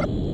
you